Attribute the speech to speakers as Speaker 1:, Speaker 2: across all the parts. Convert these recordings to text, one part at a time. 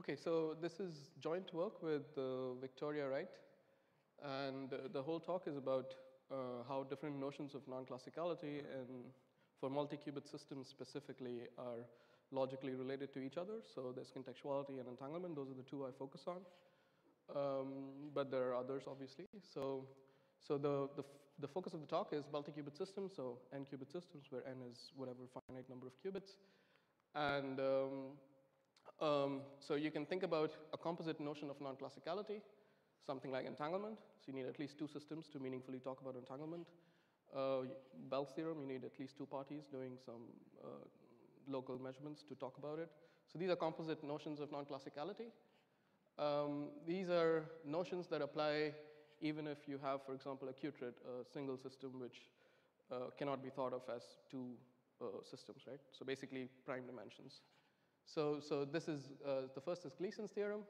Speaker 1: Okay, so this is joint work with uh, Victoria Wright, and uh, the whole talk is about uh, how different notions of non-classicality and for multi-qubit systems specifically are logically related to each other. So there's contextuality and entanglement. Those are the two I focus on. Um, but there are others, obviously. So, so the, the, the focus of the talk is multi-qubit systems, so n-qubit systems, where n is whatever finite number of qubits. And um, um, so you can think about a composite notion of non-classicality, something like entanglement. So you need at least two systems to meaningfully talk about entanglement. Uh, Bell's theorem, you need at least two parties doing some uh, local measurements to talk about it. So these are composite notions of non-classicality. Um, these are notions that apply even if you have, for example, a qubit, a single system which uh, cannot be thought of as two uh, systems, right? So basically prime dimensions. So, so this is, uh, the first is Gleason's theorem.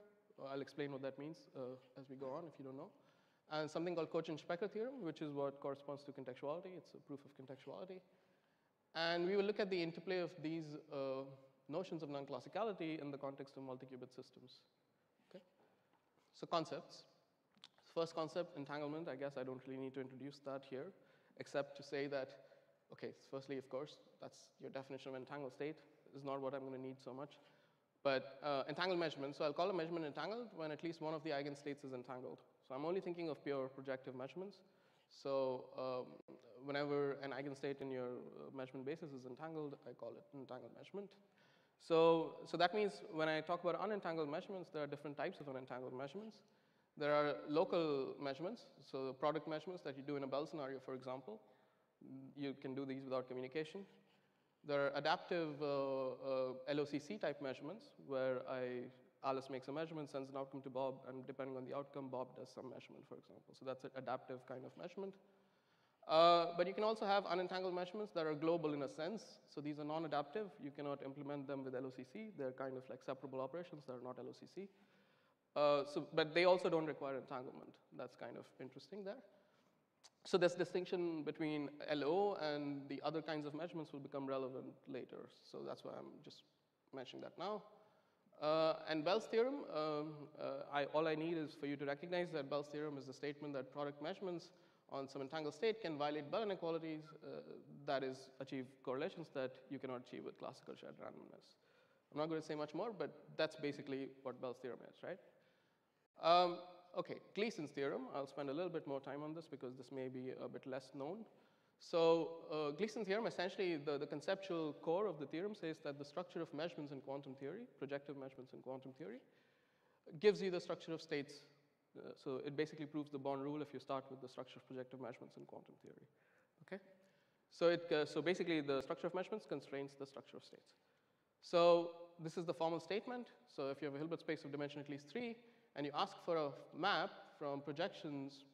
Speaker 1: I'll explain what that means uh, as we go on if you don't know. And something called Kochen-Specker theorem, which is what corresponds to contextuality. It's a proof of contextuality. And we will look at the interplay of these uh, notions of non-classicality in the context of multi-qubit systems. Okay? So concepts. First concept, entanglement. I guess I don't really need to introduce that here, except to say that, okay, firstly, of course, that's your definition of entangled state is not what I'm going to need so much. But uh, entangled measurement, so I'll call a measurement entangled when at least one of the eigenstates is entangled. So I'm only thinking of pure projective measurements. So um, whenever an eigenstate in your uh, measurement basis is entangled, I call it entangled measurement. So, so that means when I talk about unentangled measurements, there are different types of unentangled measurements. There are local measurements, so product measurements that you do in a Bell scenario, for example. You can do these without communication. There are adaptive uh, uh, LOCC type measurements where I, Alice makes a measurement, sends an outcome to Bob, and depending on the outcome, Bob does some measurement, for example. So that's an adaptive kind of measurement. Uh, but you can also have unentangled measurements that are global in a sense. So these are non-adaptive. You cannot implement them with LOCC. They're kind of like separable operations that are not LOCC. Uh, so, but they also don't require entanglement. That's kind of interesting there. So this distinction between LO and the other kinds of measurements will become relevant later. So that's why I'm just mentioning that now. Uh, and Bell's theorem, um, uh, I, all I need is for you to recognize that Bell's theorem is the statement that product measurements on some entangled state can violate Bell inequalities, uh, that is, achieve correlations that you cannot achieve with classical shared randomness. I'm not going to say much more, but that's basically what Bell's theorem is, right? Um, okay, Gleason's theorem. I'll spend a little bit more time on this because this may be a bit less known. So uh, Gleason's theorem, essentially the, the conceptual core of the theorem says that the structure of measurements in quantum theory, projective measurements in quantum theory, gives you the structure of states. Uh, so it basically proves the Born rule if you start with the structure of projective measurements in quantum theory. Okay? So, it, uh, so basically the structure of measurements constrains the structure of states. So this is the formal statement. So if you have a Hilbert space of dimension at least three, and you ask for a map from projections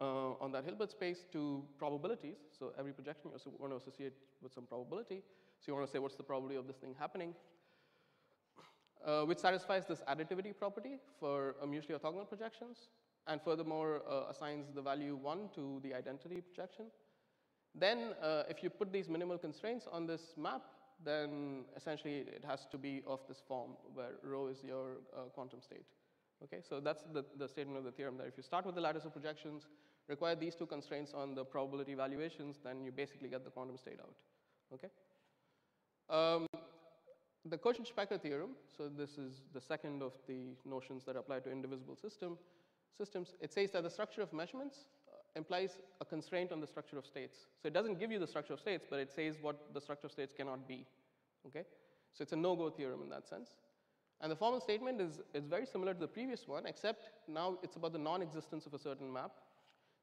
Speaker 1: uh, on that Hilbert space to probabilities. So every projection you want to associate with some probability. So you want to say what's the probability of this thing happening, uh, which satisfies this additivity property for uh, mutually orthogonal projections, and furthermore uh, assigns the value 1 to the identity projection. Then uh, if you put these minimal constraints on this map, then essentially it has to be of this form where rho is your uh, quantum state. Okay, so that's the, the statement of the theorem that if you start with the lattice of projections, require these two constraints on the probability evaluations, then you basically get the quantum state out. Okay. Um, the Kochen-Specker theorem, so this is the second of the notions that apply to indivisible system, systems. It says that the structure of measurements uh, implies a constraint on the structure of states. So it doesn't give you the structure of states, but it says what the structure of states cannot be. Okay? So it's a no-go theorem in that sense. And the formal statement is, is very similar to the previous one, except now it's about the non-existence of a certain map.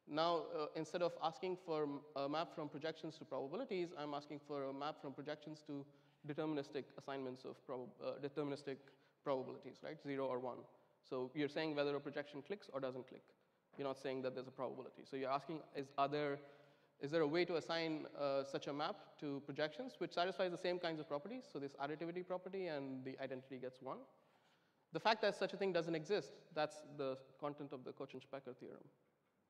Speaker 1: Now, uh, instead of asking for a map from projections to probabilities, I'm asking for a map from projections to deterministic assignments of prob uh, deterministic probabilities, right? Zero or one. So you're saying whether a projection clicks or doesn't click. You're not saying that there's a probability. So you're asking, is, are there is there a way to assign uh, such a map to projections which satisfies the same kinds of properties? So this additivity property and the identity gets one. The fact that such a thing doesn't exist, that's the content of the Kochen-Specker theorem.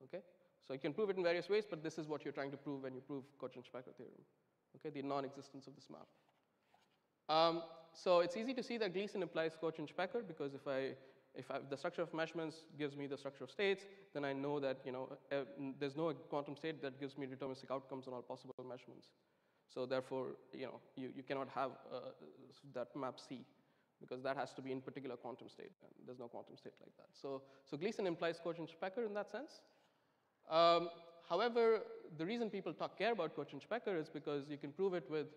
Speaker 1: Okay? So you can prove it in various ways, but this is what you're trying to prove when you prove Kochen-Specker theorem. Okay? The non-existence of this map. Um, so it's easy to see that Gleason implies Kochen-Specker because if I if I, the structure of measurements gives me the structure of states, then I know that you know uh, there's no quantum state that gives me deterministic outcomes on all possible measurements. So therefore, you know you, you cannot have uh, that map C because that has to be in particular quantum state. And there's no quantum state like that. So so Gleason implies Kochen-Specker in that sense. Um, however, the reason people talk, care about Kochen-Specker is because you can prove it with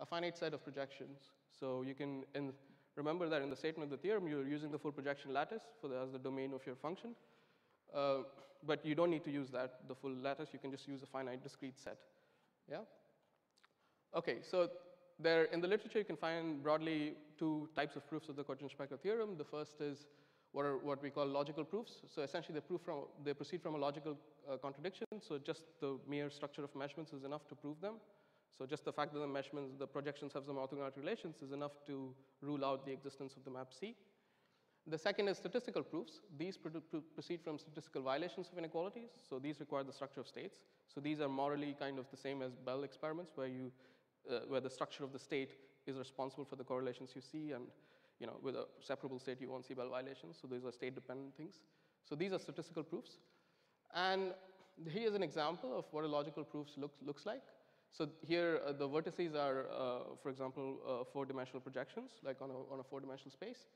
Speaker 1: a finite set of projections. So you can in, remember that in the statement of the theorem, you're using the full projection lattice for the, as the domain of your function. Uh, but you don't need to use that, the full lattice. You can just use a finite discrete set. Yeah? Okay, so there, in the literature, you can find broadly two types of proofs of the Kochen-Specker theorem. The first is what are what we call logical proofs. So essentially, they, prove from, they proceed from a logical uh, contradiction. So just the mere structure of measurements is enough to prove them. So just the fact that the measurements, the projections have some orthogonality relations is enough to rule out the existence of the map C. The second is statistical proofs. These proceed from statistical violations of inequalities. So these require the structure of states. So these are morally kind of the same as Bell experiments, where you, uh, where the structure of the state is responsible for the correlations you see, and you know, with a separable state, you won't see Bell violations. So these are state-dependent things. So these are statistical proofs. And here's an example of what a logical proof looks like. So here, uh, the vertices are, uh, for example, uh, four-dimensional projections, like on a, on a four-dimensional space.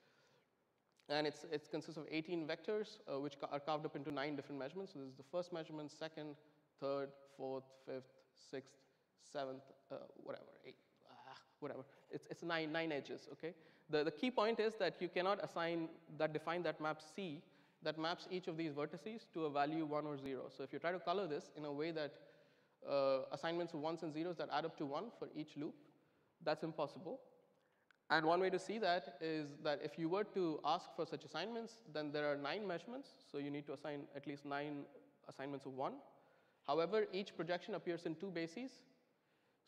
Speaker 1: And it's, it consists of 18 vectors, uh, which are carved up into nine different measurements. So this is the first measurement, second, third, fourth, fifth, sixth, seventh, uh, whatever, eight, ah, whatever. It's, it's nine, nine edges, okay? The, the key point is that you cannot assign that, define that map C that maps each of these vertices to a value one or zero. So if you try to color this in a way that uh, assignments of ones and zeros that add up to one for each loop. That's impossible. And one way to see that is that if you were to ask for such assignments, then there are nine measurements, so you need to assign at least nine assignments of one. However, each projection appears in two bases,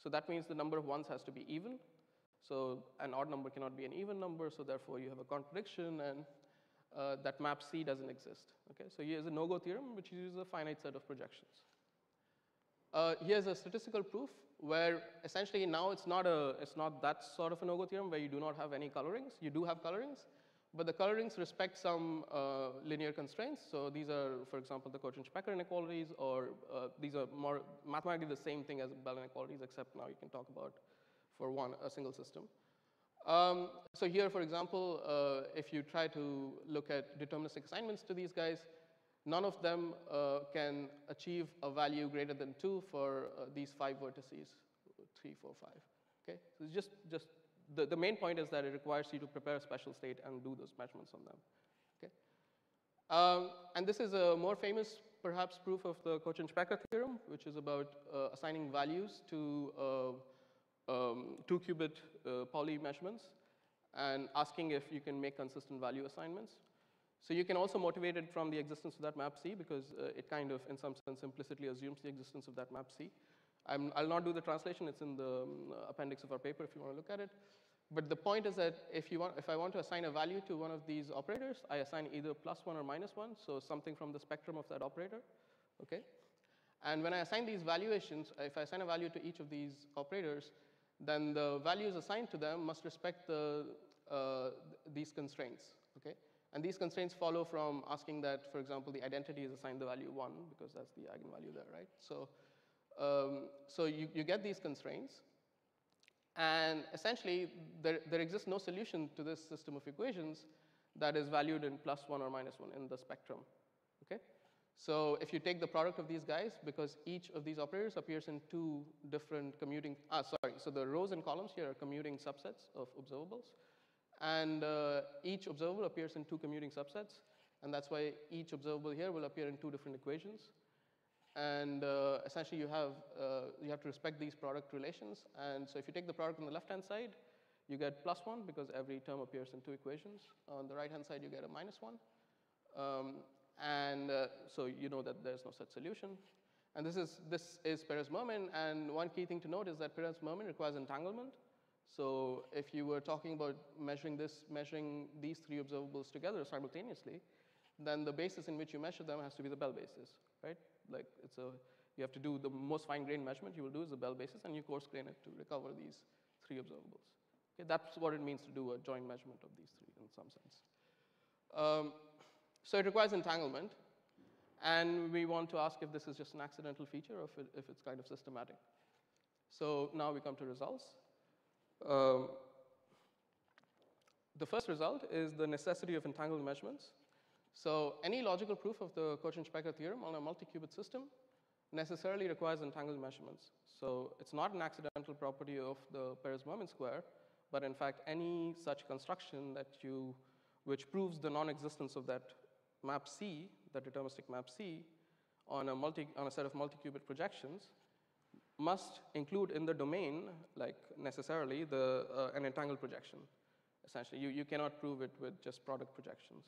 Speaker 1: so that means the number of ones has to be even. So an odd number cannot be an even number, so therefore you have a contradiction, and uh, that map C doesn't exist. Okay, so here's a no-go theorem, which uses a finite set of projections. Uh, here's a statistical proof where essentially now it's not, a, it's not that sort of a no-go theorem where you do not have any colorings. You do have colorings, but the colorings respect some uh, linear constraints. So these are, for example, the Kochen-Specker inequalities, or uh, these are more mathematically the same thing as Bell inequalities, except now you can talk about for one, a single system. Um, so here, for example, uh, if you try to look at deterministic assignments to these guys, None of them uh, can achieve a value greater than 2 for uh, these five vertices, 3, 4, 5. Okay? So it's just, just the, the main point is that it requires you to prepare a special state and do those measurements on them. Okay? Um, and this is a more famous, perhaps, proof of the Kochen-Specker theorem, which is about uh, assigning values to uh, um, two-qubit uh, Pauli measurements and asking if you can make consistent value assignments. So you can also motivate it from the existence of that map C because uh, it kind of, in some sense, implicitly assumes the existence of that map C. i will not do the translation. It's in the um, appendix of our paper if you want to look at it. But the point is that if, you want, if I want to assign a value to one of these operators, I assign either plus 1 or minus 1, so something from the spectrum of that operator. Okay? And when I assign these valuations, if I assign a value to each of these operators, then the values assigned to them must respect the, uh, these constraints. And these constraints follow from asking that, for example, the identity is assigned the value 1, because that's the eigenvalue there, right? So, um, so you, you get these constraints. And essentially, there, there exists no solution to this system of equations that is valued in plus 1 or minus 1 in the spectrum. Okay? So if you take the product of these guys, because each of these operators appears in two different commuting, ah, sorry, so the rows and columns here are commuting subsets of observables. And uh, each observable appears in two commuting subsets. And that's why each observable here will appear in two different equations. And uh, essentially, you have, uh, you have to respect these product relations. And so if you take the product on the left-hand side, you get plus 1 because every term appears in two equations. On the right-hand side, you get a minus 1. Um, and uh, so you know that there's no such solution. And this is, this is Peres-Mermin. And one key thing to note is that Peres-Mermin requires entanglement. So if you were talking about measuring this, measuring these three observables together simultaneously, then the basis in which you measure them has to be the Bell basis, right? Like it's a, you have to do the most fine-grained measurement you will do is the Bell basis, and you coarse grain it to recover these three observables. Okay, that's what it means to do a joint measurement of these three in some sense. Um, so it requires entanglement, and we want to ask if this is just an accidental feature or if, it, if it's kind of systematic. So now we come to results. Um, the first result is the necessity of entangled measurements. So any logical proof of the Kochen-Specker theorem on a multi-qubit system necessarily requires entangled measurements. So it's not an accidental property of the Peres-Mermin square, but in fact, any such construction that you, which proves the non-existence of that map C, the deterministic map C, on a, multi, on a set of multi-qubit projections, must include in the domain, like necessarily, the, uh, an entangled projection. Essentially, you, you cannot prove it with just product projections.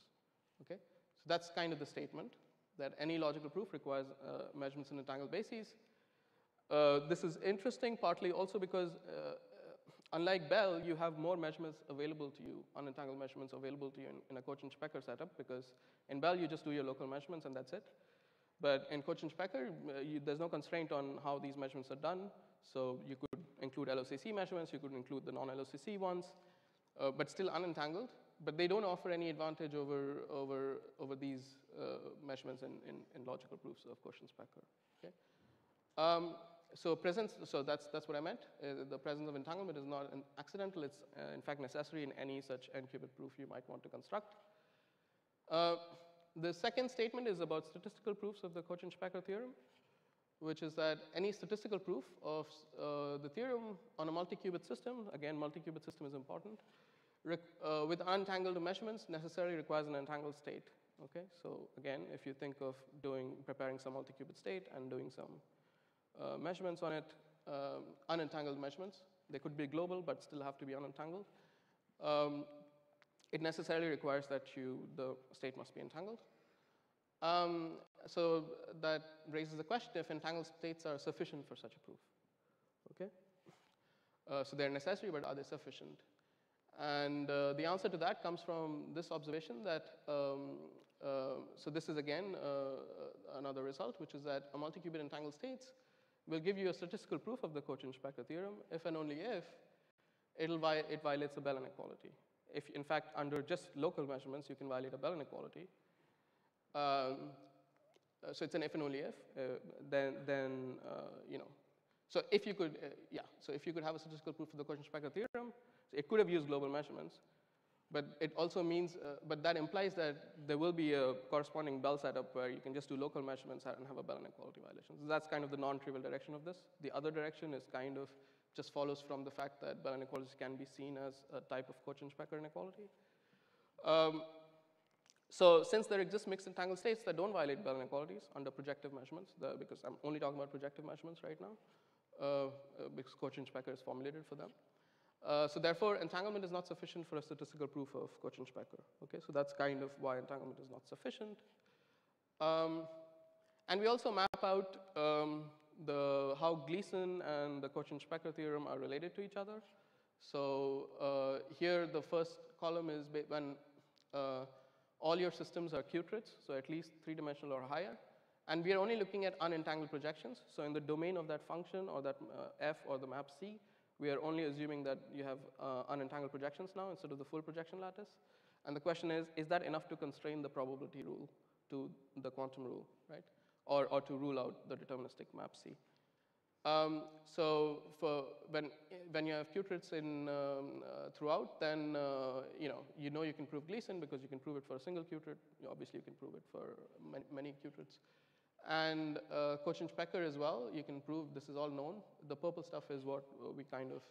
Speaker 1: Okay? So that's kind of the statement, that any logical proof requires uh, measurements in entangled bases. Uh, this is interesting partly also because uh, unlike Bell, you have more measurements available to you, unentangled measurements available to you in, in a Kochen-Specker setup because in Bell you just do your local measurements and that's it. But in Kochen-Specker, uh, there's no constraint on how these measurements are done. So you could include LOCC measurements, you could include the non-LOCC ones, uh, but still unentangled. But they don't offer any advantage over, over, over these uh, measurements in, in, in, logical proofs of Kochen-Specker. Okay? Um, so presence, so that's, that's what I meant. Uh, the presence of entanglement is not an accidental, it's uh, in fact necessary in any such n-qubit proof you might want to construct. Uh, the second statement is about statistical proofs of the Kochen-Specker theorem, which is that any statistical proof of uh, the theorem on a multi-qubit system, again, multi-qubit system is important, uh, with untangled measurements necessarily requires an entangled state. Okay, so again, if you think of doing preparing some multi-qubit state and doing some uh, measurements on it, um, unentangled measurements, they could be global but still have to be unentangled. Um, it necessarily requires that you, the state must be entangled. Um, so that raises the question if entangled states are sufficient for such a proof. Okay? Uh, so they're necessary, but are they sufficient? And uh, the answer to that comes from this observation that, um, uh, so this is again uh, another result, which is that a multi-qubit entangled states will give you a statistical proof of the Kochen-Specker theorem if and only if vi it violates the Bell inequality. If, in fact, under just local measurements, you can violate a Bell inequality. Um, uh, so it's an if and only if, uh, then, then uh, you know. So if you could, uh, yeah, so if you could have a statistical proof of the Kochen-Specker theorem, so it could have used global measurements, but it also means, uh, but that implies that there will be a corresponding Bell setup where you can just do local measurements and have a Bell inequality violation. So that's kind of the non-trivial direction of this. The other direction is kind of just follows from the fact that Bell inequalities can be seen as a type of Kochen-Specker inequality. Um, so since there exist mixed entangled states that don't violate Bell inequalities under projective measurements, the, because I'm only talking about projective measurements right now, uh, uh, because Kochen-Specker is formulated for them. Uh, so therefore, entanglement is not sufficient for a statistical proof of Kochen-Specker. Okay, so that's kind of why entanglement is not sufficient. Um, and we also map out um, the, how Gleason and the Kochen-Specker theorem are related to each other. So uh, here, the first column is when uh, all your systems are qubits, so at least three-dimensional or higher. And we are only looking at unentangled projections. So in the domain of that function or that uh, f or the map C, we are only assuming that you have uh, unentangled projections now instead of the full projection lattice. And the question is, is that enough to constrain the probability rule to the quantum rule, right? Or, or to rule out the deterministic map C. Um, so for when, when you have qubits in, um, uh, throughout, then uh, you, know, you know you can prove Gleason because you can prove it for a single qubit. Obviously, you can prove it for many, many qubits. And uh, Kochen-Specker as well, you can prove this is all known. The purple stuff is what we kind of,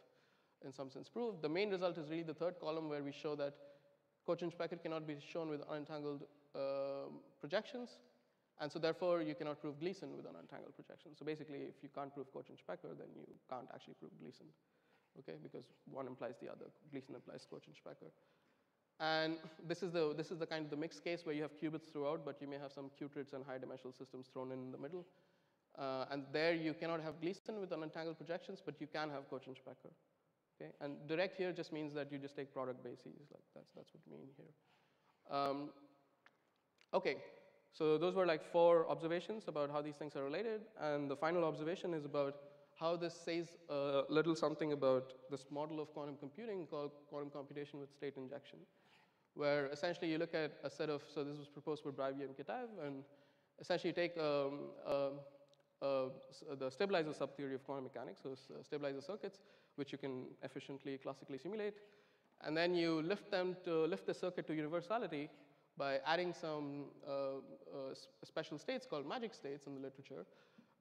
Speaker 1: in some sense, prove. The main result is really the third column where we show that Kochen-Specker cannot be shown with unentangled uh, projections. And so therefore, you cannot prove Gleason with an unentangled projection. So basically, if you can't prove Kochen-Specker, then you can't actually prove Gleason, okay? Because one implies the other. Gleason implies Kochen-Specker. And this is, the, this is the kind of the mixed case where you have qubits throughout, but you may have some qubits and high dimensional systems thrown in, the middle. Uh, and there you cannot have Gleason with unentangled projections, but you can have Kochen-Specker. Okay? And direct here just means that you just take product bases. Like that's, that's what we mean here. Um, okay, so those were like four observations about how these things are related. And the final observation is about how this says a little something about this model of quantum computing called quantum computation with state injection, where essentially you look at a set of, so this was proposed by Bravyi and Kitaev, and essentially take um, uh, uh, the stabilizer subtheory of quantum mechanics, so uh, stabilizer circuits, which you can efficiently classically simulate, and then you lift them to lift the circuit to universality by adding some uh, uh, special states called magic states in the literature.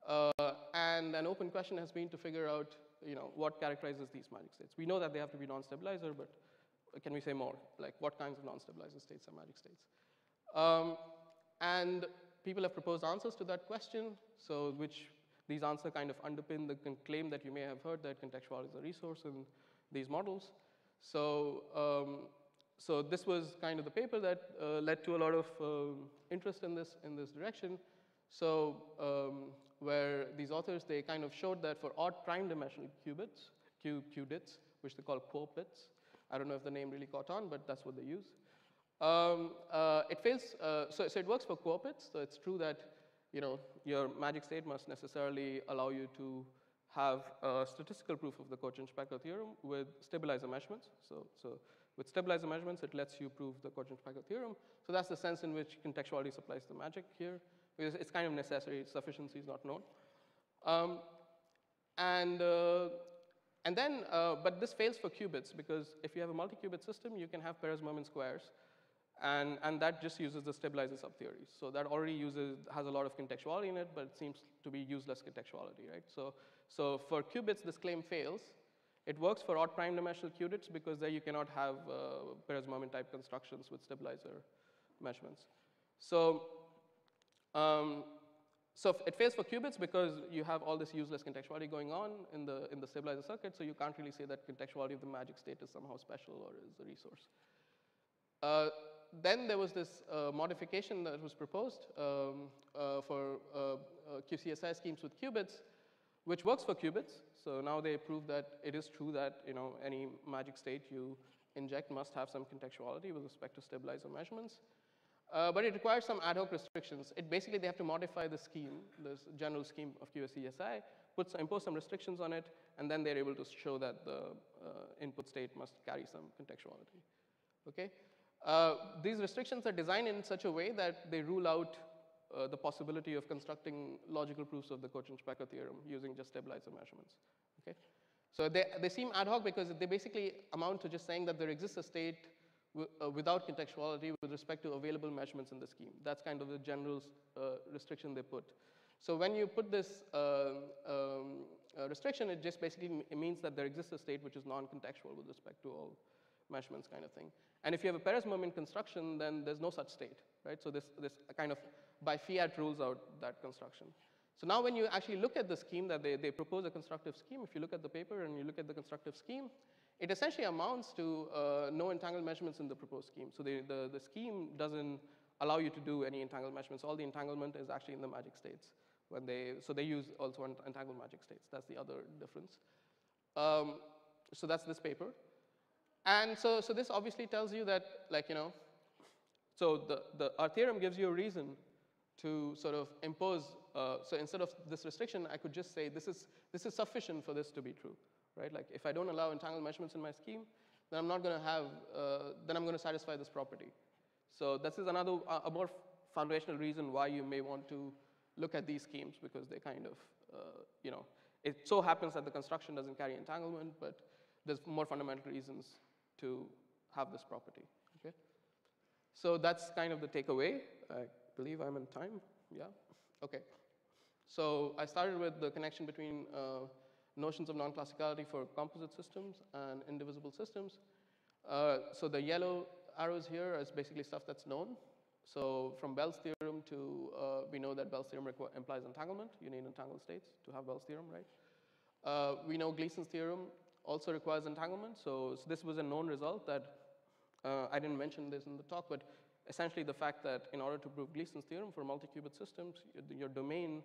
Speaker 1: Uh, and an open question has been to figure out, you know, what characterizes these magic states. We know that they have to be non-stabilizer, but can we say more? Like, what kinds of non-stabilizer states are magic states? Um, and people have proposed answers to that question, so which these answers kind of underpin the claim that you may have heard that contextual is a resource in these models. So, um, so this was kind of the paper that uh, led to a lot of um, interest in this, in this direction. So um, where these authors, they kind of showed that for odd prime dimensional qudits, Q, qubits, which they call qupits, I don't know if the name really caught on, but that's what they use. Um, uh, it fails, uh, so, so it works for QUOPITs, so it's true that you know, your magic state must necessarily allow you to have a statistical proof of the Kochen-Specker theorem with stabilizer measurements. So, so with stabilizer measurements, it lets you prove the Kochen-Specker theorem. So that's the sense in which contextuality supplies the magic here. Because it's kind of necessary, sufficiency is not known. Um, and, uh, and then, uh, but this fails for qubits because if you have a multi-qubit system, you can have Peres-Mermin squares. And, and that just uses the stabilizer subtheory. So that already uses, has a lot of contextuality in it, but it seems to be useless contextuality, right? So, so for qubits, this claim fails. It works for odd prime dimensional qudits because there you cannot have uh, Peres-Mermin type constructions with stabilizer measurements. So, um, so it fails for qubits because you have all this useless contextuality going on in the, in the stabilizer circuit, so you can't really say that contextuality of the magic state is somehow special or is a resource. Uh, then there was this uh, modification that was proposed um, uh, for uh, uh, QCSI schemes with qubits, which works for qubits. So now they prove that it is true that you know any magic state you inject must have some contextuality with respect to stabilizer measurements. Uh, but it requires some ad hoc restrictions. It basically, they have to modify the scheme, this general scheme of QSESI, some, impose some restrictions on it, and then they're able to show that the uh, input state must carry some contextuality. Okay? Uh, these restrictions are designed in such a way that they rule out uh, the possibility of constructing logical proofs of the Kochen-Specker theorem using just stabilizer measurements. Okay? So they, they seem ad hoc because they basically amount to just saying that there exists a state uh, without contextuality with respect to available measurements in the scheme. That's kind of the general uh, restriction they put. So when you put this uh, um, restriction, it just basically means that there exists a state which is non-contextual with respect to all measurements kind of thing. And if you have a Peres Mermin construction, then there's no such state, right? So this, this kind of by fiat rules out that construction. So now when you actually look at the scheme that they, they propose a constructive scheme, if you look at the paper and you look at the constructive scheme, it essentially amounts to uh, no entangled measurements in the proposed scheme. So the, the, the scheme doesn't allow you to do any entangled measurements. All the entanglement is actually in the magic states. When they, so they use also entangled magic states. That's the other difference. Um, so that's this paper. And so, so this obviously tells you that, like, you know, so the, the, our theorem gives you a reason to sort of impose, uh, so instead of this restriction, I could just say this is, this is sufficient for this to be true right? Like if I don't allow entangled measurements in my scheme, then I'm not going to have, uh, then I'm going to satisfy this property. So this is another, uh, a more foundational reason why you may want to look at these schemes because they kind of, uh, you know, it so happens that the construction doesn't carry entanglement, but there's more fundamental reasons to have this property, okay? So that's kind of the takeaway. Believe I'm in time, yeah? Okay. So I started with the connection between uh, notions of non-classicality for composite systems and indivisible systems. Uh, so the yellow arrows here is basically stuff that's known. So from Bell's theorem to, uh, we know that Bell's theorem implies entanglement. You need entangled states to have Bell's theorem, right? Uh, we know Gleason's theorem also requires entanglement. So, so this was a known result that, uh, I didn't mention this in the talk, but essentially the fact that in order to prove Gleason's theorem for multi-qubit systems, your domain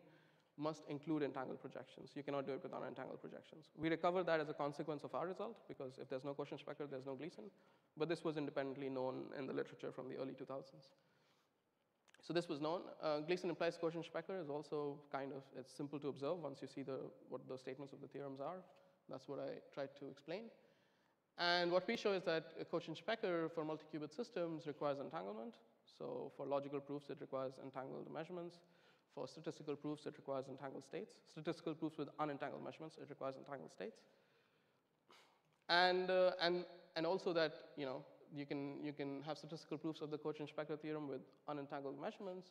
Speaker 1: must include entangled projections. You cannot do it without entangled projections. We recover that as a consequence of our result because if there's no Kochen-Specker, there's no Gleason. But this was independently known in the literature from the early 2000s. So this was known. Uh, Gleason implies Kochen Specker is also kind of, it's simple to observe once you see the, what the statements of the theorems are. That's what I tried to explain. And what we show is that a Kochen Specker for multi-qubit systems requires entanglement. So for logical proofs, it requires entangled measurements. For statistical proofs, it requires entangled states. Statistical proofs with unentangled measurements, it requires entangled states. And, uh, and, and also that, you know, you can, you can have statistical proofs of the Kochen-Specker theorem with unentangled measurements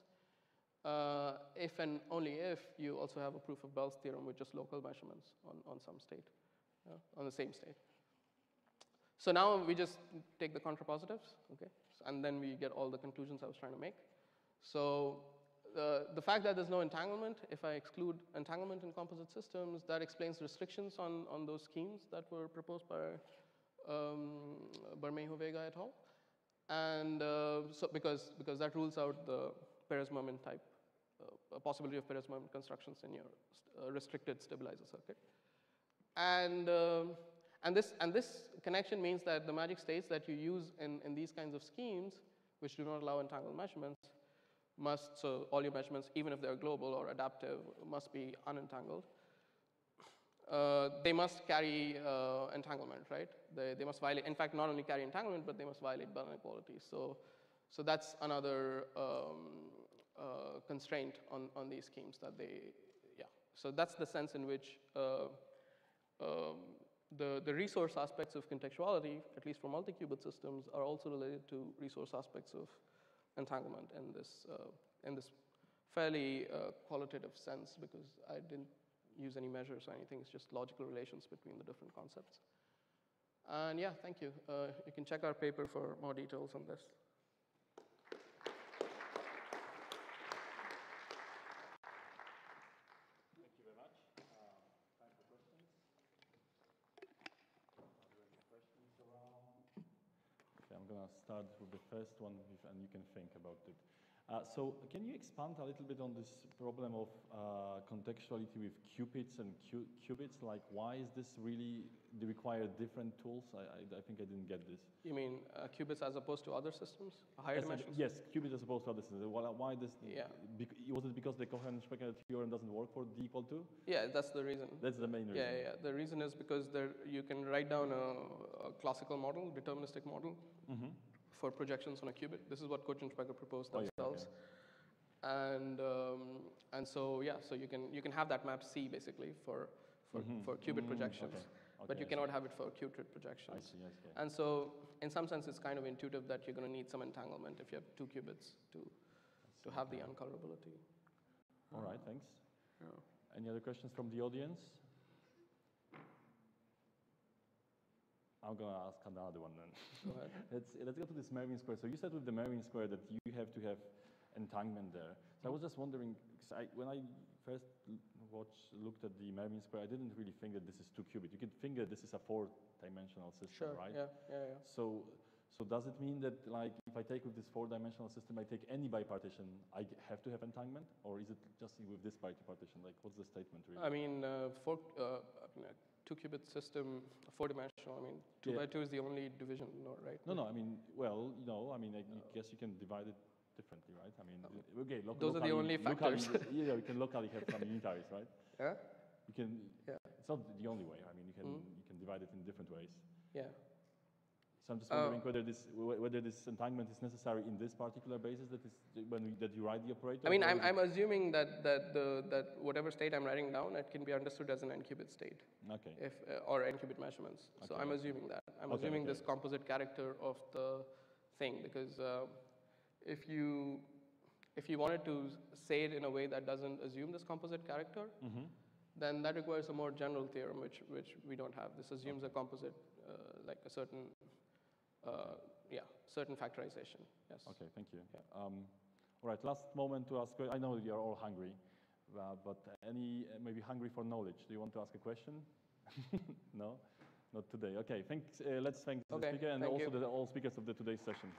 Speaker 1: uh, if and only if you also have a proof of Bell's theorem with just local measurements on, on some state, yeah, on the same state. So now we just take the contrapositives, okay, and then we get all the conclusions I was trying to make. So the, the fact that there's no entanglement, if I exclude entanglement in composite systems, that explains restrictions on, on those schemes that were proposed by um, Bermejo Vega et al. And uh, so because, because that rules out the Peres-Mermin type, uh, possibility of Peres-Mermin constructions in your st uh, restricted stabilizer circuit. And, um, and, this, and this connection means that the magic states that you use in, in these kinds of schemes, which do not allow entangled measurements, must, so all your measurements, even if they're global or adaptive, must be unentangled. Uh, they must carry uh, entanglement, right? They, they must violate, in fact, not only carry entanglement, but they must violate Bell inequality. So, so that's another um, uh, constraint on, on these schemes that they, yeah. So that's the sense in which uh, um, the, the resource aspects of contextuality, at least for multi-qubit systems, are also related to resource aspects of entanglement in this, uh, in this fairly uh, qualitative sense because I didn't use any measures or anything. It's just logical relations between the different concepts. And yeah, thank you. Uh, you can check our paper for more details on this.
Speaker 2: Thank you very much. Uh, time for questions. Are there any questions around? Okay, I'm going to start with the first one, and you can think about it. Uh, so can you expand a little bit on this problem of uh, contextuality with qubits and qubits? Like, why is this really they require different tools? I, I, I think I didn't get this.
Speaker 1: You mean uh, qubits as opposed to other systems, higher
Speaker 2: yes,
Speaker 1: dimensions?
Speaker 2: Yes, qubits as opposed to other systems. Why, why this?
Speaker 1: Yeah.
Speaker 2: was it because the Kochen-Specker theorem doesn't work for d equal to?
Speaker 1: Yeah, that's the reason.
Speaker 2: That's the main reason.
Speaker 1: Yeah, yeah. The reason is because there you can write down a, a classical model, deterministic model. Mm -hmm for projections on a qubit. This is what Specker proposed themselves. Oh, yeah, And, um, and so, yeah, so you can, you can have that map C basically for, for, mm -hmm. for qubit mm -hmm. projections. Okay. Okay, but you cannot have it for qubit projections.
Speaker 2: I see, I see.
Speaker 1: And so, in some sense, it's kind of intuitive that you're going to need some entanglement if you have two qubits to, to have the uncolorability.
Speaker 2: All right, thanks. Yeah. Any other questions from the audience? I'm going to ask another one then.
Speaker 1: Go ahead.
Speaker 2: let's, let's go to this Mermin square. So you said with the Mermin square that you have to have entanglement there. So I was just wondering, I, when I first watched, looked at the Mermin square, I didn't really think that this is two qubit. You could think that this is a four-dimensional system,
Speaker 1: sure,
Speaker 2: right?
Speaker 1: Yeah, yeah, yeah.
Speaker 2: So, so does it mean that like if I take with this four-dimensional system, I take any bipartition, I have to have entanglement, or is it just with this bipartition? Like, what's the statement really?
Speaker 1: I mean, uh, for, uh, two qubit system, four dimensional. I mean, two yeah. by two is the only division, right?
Speaker 2: No, no. I mean, well, you know, I mean, I guess you can divide it differently, right? I mean,
Speaker 1: uh,
Speaker 2: okay,
Speaker 1: lo those locally, are the only factors.
Speaker 2: Locally, yeah, you can locally have some unitaries, right?
Speaker 1: Yeah.
Speaker 2: You can. Yeah. It's not the only way. I mean, you can mm -hmm. you can divide it in different ways.
Speaker 1: Yeah.
Speaker 2: So I'm just wondering uh, whether this whether this entanglement is necessary in this particular basis that is when we, that you write the operator.
Speaker 1: I mean, I'm, I'm assuming that that the that whatever state I'm writing down, it can be understood as an n-qubit state.
Speaker 2: Okay.
Speaker 1: If uh, or n-qubit measurements. Okay. So I'm assuming that. I'm okay, assuming okay. this composite character of the thing because uh, if you if you wanted to say it in a way that doesn't assume this composite character, mm -hmm. then that requires a more general theorem, which which we don't have. This assumes a composite, uh, like a certain yeah, certain factorization. Yes.
Speaker 2: Okay, thank you. Yeah. Um, all right, last moment to ask. I know you're all hungry, uh, but any uh, maybe hungry for knowledge? Do you want to ask a question? no, not today. Okay, thanks. Uh, let's thank
Speaker 1: okay,
Speaker 2: the speaker and also
Speaker 1: you.
Speaker 2: the, all speakers of the today's session.